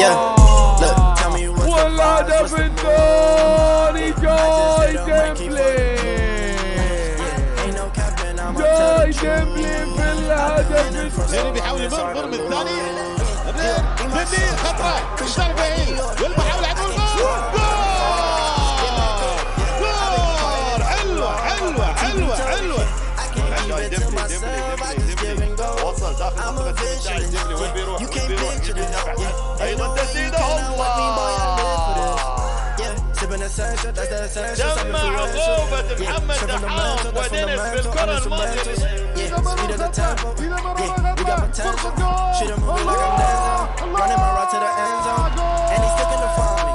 Yeah. Look, tell me what's well, the up in God, he joy ديمبلي جاي ديمبلي في الهدف يعني بيحاول يمرمر من الثاني سندي خطره مشتاق بعيد والمحاولة على جول جول حلوة حلوة حلوة حلوة وصل داخل منطقة الدفاع ديمبلي وين بيروح؟ وين بيروح؟ جمع عقوبة محمد دحام ودينيس بالكرة الماضية Yeah, speed of the tempo. Yeah, we got potential. Shoot him moving like I'm Denzel. Running my route to the end zone. And he's sticking to find me.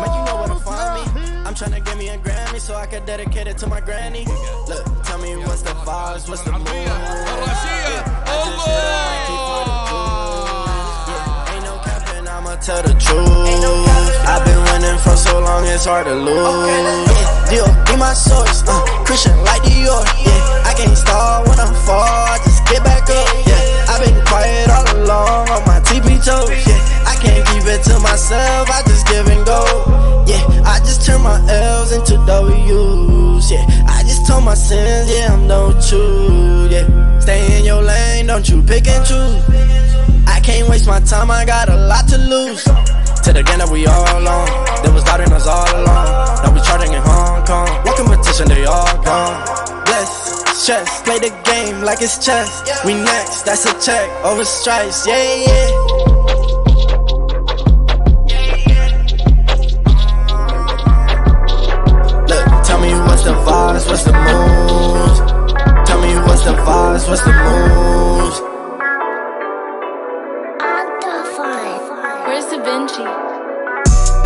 Man, you know where to find me. I'm trying to give me a Grammy so I can dedicate it to my granny. Look, tell me what's the vibes, what's the mood? الرأسية Yeah, ain't no capping, I'ma tell the truth. For so long, it's hard to lose. Yeah, Dior, be my source. Uh, Christian like Dior. Yeah, I can't start when I'm far, I just get back up. Yeah, I've been quiet all along on my TP toes. Yeah, I can't keep it to myself, I just give and go. Yeah, I just turn my L's into W's. Yeah, I just told my sins, yeah, I'm no you. Yeah, stay in your lane, don't you pick and choose. I can't waste my time, I got a lot to lose. To the game that we all on. They was doubting us all along. Now we charting in Hong Kong. What competition, they all gone. Bless, stress, play the game like it's chess. We next, that's a check. Over stripes, yeah, yeah. Look, tell me what's the vibes, what's the moves? Tell me what's the vibes, what's the moves?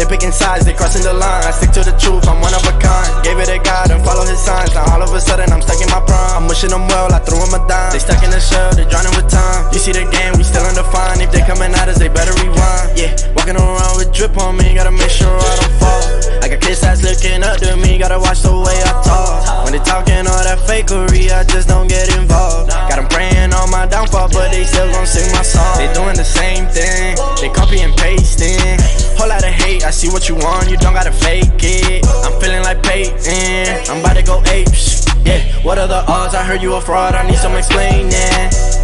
They picking sides, they crossing the line. I stick to the truth, I'm one of a kind. Gave it a God and follow his signs. Now all of a sudden I'm stuck in my prime. I'm wishing them well, I threw them a dime. They stuck in the shell, they drowning with time. You see the game, we still undefined. If they coming at us, they better rewind. Yeah, walking around with drip on me, gotta make sure I don't fall. I got kids that's looking up to me, gotta watch the way I talk. When they talking all that fakery, I just see what you want, you don't gotta fake it. I'm feeling like Peyton, I'm about to go apes. Yeah, what are the odds? I heard you a fraud, I need some explaining.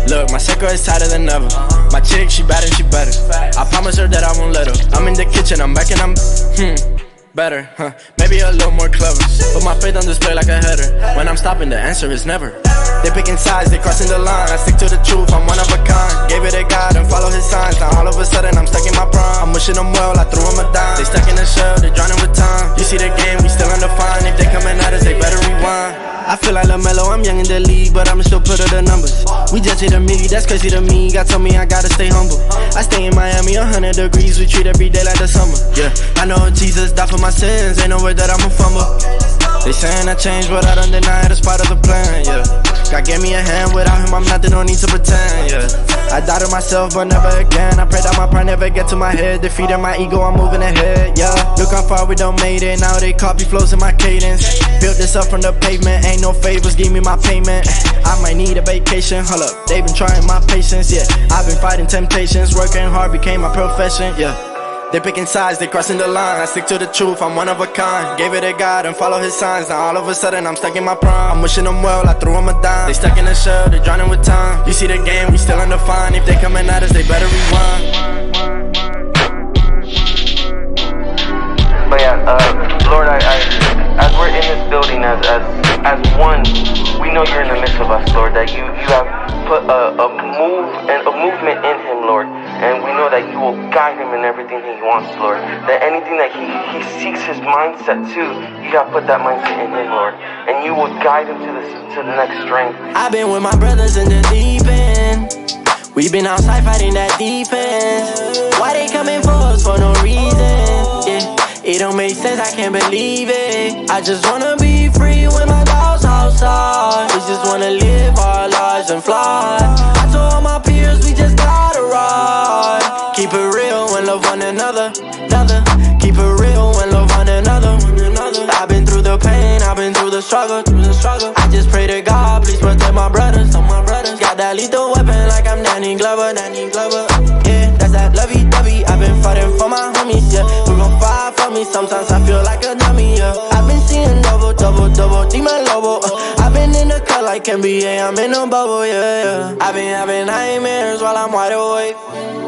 Look, my circle is tighter than ever. My chick, she and she better. I promise her that I won't let her. I'm in the kitchen, I'm back and I'm, hmm. Better, huh? Maybe a little more clever. Put my faith on display like a header. When I'm stopping, the answer is never. They picking sides, they crossing the line. I stick to the truth, I'm one of a kind. Gave it a God and follow his signs. Now all of a sudden I'm stuck in my prime. I'm wishing them well, I threw them a dime. They stuck in the shell, they drowning with time. You see the game, we still undefined. If they coming at us, they better rewind. I feel like LaMelo, I'm young in the league, but I'ma still put her the numbers. We just hit a milli, that's crazy to me. God told me I gotta stay humble. I stay in Miami, 100 degrees, we treat every day like the summer. Yeah, I know Jesus died for my sins, ain't no way that I'ma fumble. They saying I changed, but I don't deny it, it's part of the plan, yeah. God gave me a hand, without him I'm nothing, no need to pretend, yeah. I doubted myself, but never again. I pray that my pride never get to my head. Defeating my ego, I'm moving ahead, yeah. Look how far we done made it, now they copy flows in my cadence. Built this up from the pavement, ain't no favors, give me my payment. I might need a vacation, hold up. They been trying my patience, yeah. I've been fighting temptations, working hard became my profession, yeah. They picking sides, they crossing the line. I stick to the truth, I'm one of a kind. Gave it a God and follow his signs. Now all of a sudden I'm stuck in my prime. I'm wishing them well, I threw them a dime. They stuck in the shell, they're drowning with time. You see the game, we still undefined. If they coming at us, they better rewind. But yeah, uh, Lord, I, I, as we're in this building as, as, as Lord. That anything that he, he seeks his mindset to, you got to put that mindset in him, Lord, and you will guide him to the to the next strength. I've been with my brothers in the deep end. We've been outside fighting that defense. Why they coming for us for no reason? Yeah, it don't make sense, I can't believe it. I just wanna be free when my dogs outside. We just wanna live our lives and fly. I told all my peers we just gotta ride. Keep it real another. another. Keep it real and love one another. I've been through the pain, I've been through the struggle, through the struggle. I just pray to God, please protect my brothers, my brothers. Got that lethal weapon like I'm Danny Glover, Danny Glover. Yeah, that's that lovey dovey. I've been fighting for my homies, yeah. Who gon' fight for me? Sometimes I feel like a dummy, yeah. I've been seeing double, double, double, demon lobo. Uh, cut like NBA, I'm in a bubble, yeah, yeah. I've been having nightmares while I'm wide awake.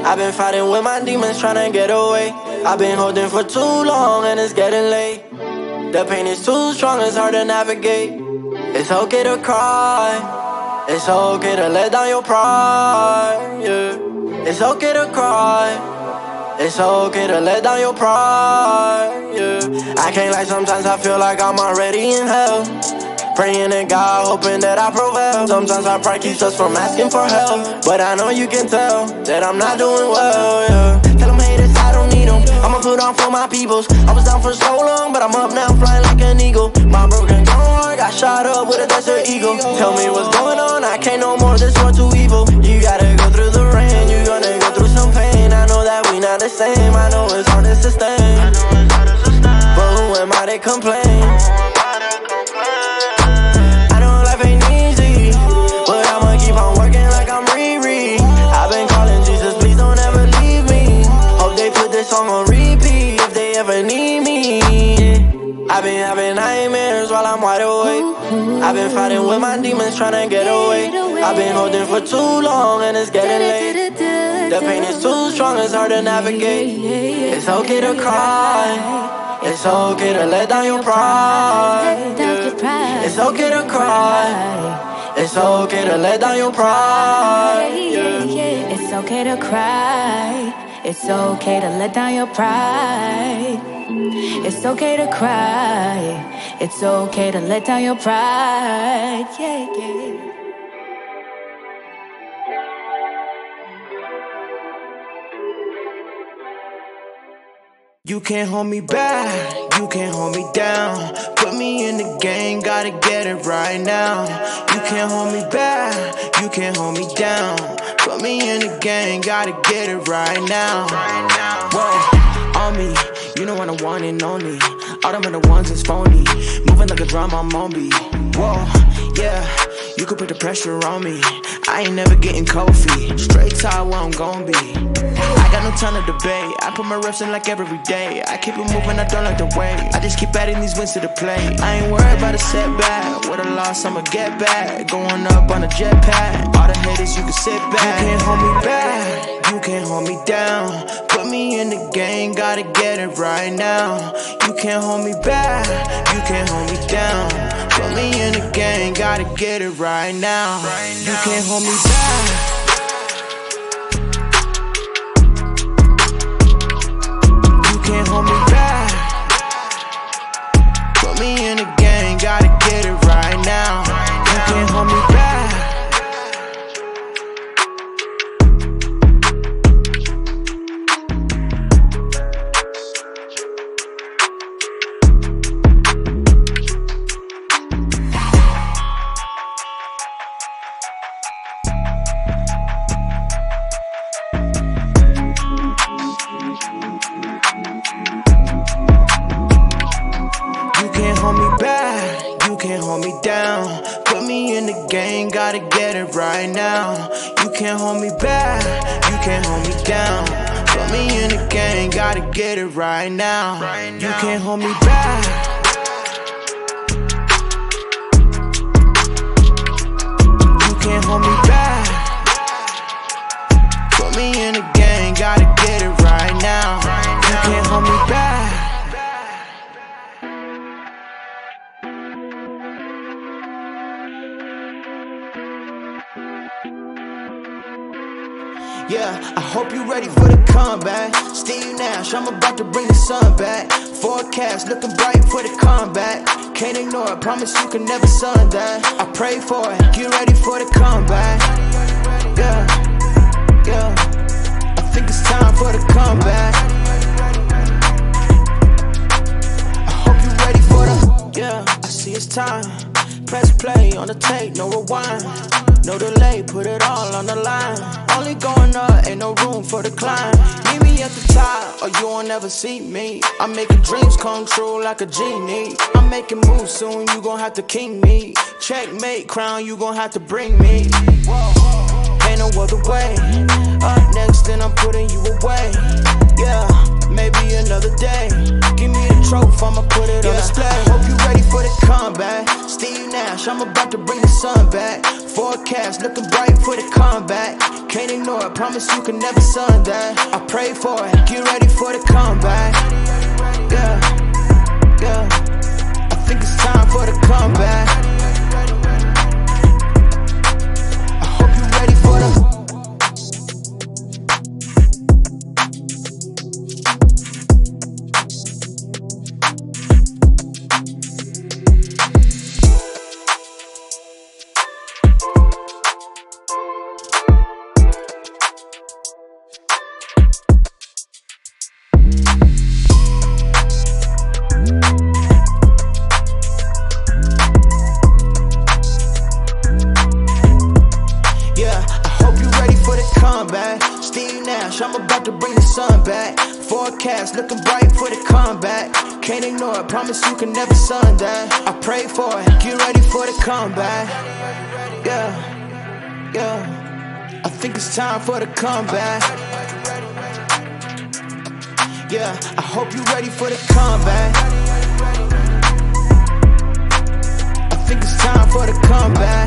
I've been fighting with my demons trying to get away. I've been holding for too long and it's getting late. The pain is too strong, it's hard to navigate. It's okay to cry. It's okay to let down your pride. Yeah. It's okay to cry. It's okay to let down your pride. Yeah. I can't lie, sometimes I feel like I'm already in hell. Praying to God, hoping that I prevail. Sometimes our pride keeps us from asking for help. But I know you can tell that I'm not doing well. Yeah. Tell them haters I don't need them. I'ma put on for my peoples. I was down for so long, but I'm up now, flying like an eagle. My broken heart got shot up with a desert eagle. Tell me what's going on, I can't no more. This war too evil. You gotta go through the rain, you gonna go through some pain. I know that we not the same. I know it's hard to sustain. But who am I to complain? My demons trying to get away. I've been holding for too long and it's getting late. The pain is too strong, it's hard to navigate. It's okay to cry. It's okay to let down your pride. It's okay to cry. It's okay to let down your pride. It's okay to cry. It's okay to let down your pride. It's okay to cry. It's okay to let down your pride. Yeah, yeah. You can't hold me back, you can't hold me down. Put me in the game, gotta get it right now. You can't hold me back, you can't hold me down. Put me in the game, gotta get it right now. Whoa, on me, you know I'm the one and only. All them other ones is phony. Moving like a drum, I'm on beat. Whoa, yeah, you could put the pressure on me. I ain't never getting cold feet. Straight tie where I'm gon' be. I got no time to debate. I put my reps in like every day. I keep it moving, I don't like the way. I just keep adding these wins to the plate. I ain't worried about a setback. With a loss, I'ma get back. Going up on a jetpack. All the haters, you can sit back. You can't hold me back. You can't hold me down. Put me in the game, gotta get it right now. You can't hold me back. You can't hold me down. Put me in the game, gotta get it right now. You can't hold me back. Can't hold me back, you can't hold me down. Put me in the game, gotta get it right now. You can't hold me back, you can't hold me down. Put me in the game, gotta get it right now. You can't hold me back. You can't hold me back. Put me in the game, you ready for the comeback. Steve Nash, I'm about to bring the sun back. Forecast looking bright for the comeback. Can't ignore it, promise you can never sun that. I pray for it, get ready for the comeback. Yeah, yeah. I think it's time for the comeback. I hope you ready for the. Yeah, I see it's time. Press play on the tape, no rewind. No delay, put it all on the line. Only going up, ain't no room for the climb. Meet me at the top, or you won't ever see me. I'm making dreams come true like a genie. I'm making moves soon, you gon' have to king me. Checkmate, crown, you gon' have to bring me. Ain't no other way. Up next, then I'm putting you away. Yeah, maybe another day. Give me a trophy, I'ma put it on display. Hope you ready for the comeback. Steve Nash, I'm about to bring the sun back. Forecast looking bright for the comeback. Can't ignore it, promise you can never sun that. I pray for it, get ready for the comeback. Yeah, yeah. I think it's time for the comeback. I'm about to bring the sun back. Forecast looking bright for the comeback. Can't ignore it, promise you can never sun that. I pray for it, get ready for the comeback. Yeah, yeah. I think it's time for the comeback. Yeah, I hope you ready for the comeback. I think it's time for the comeback.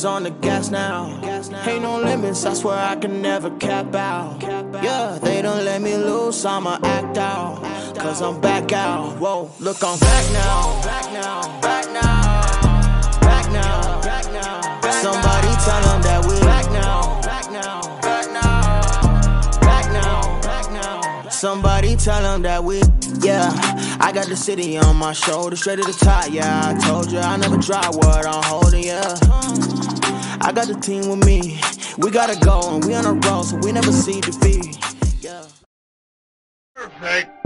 Is on the gas now. Ain't no limits, I swear I can never cap out. Yeah, they don't let me loose, I'ma act out. Cause I'm back out. Whoa, look, I'm back now. Back now, back now, back now, back now. Somebody tell them that we back now. Back now, Somebody tell them that we, yeah. I got the city on my shoulder, straight to the top, yeah. I told you I never drop what I'm holding, yeah. I got the team with me. We gotta go and we on a roll, so we never see defeat. Yeah. Perfect.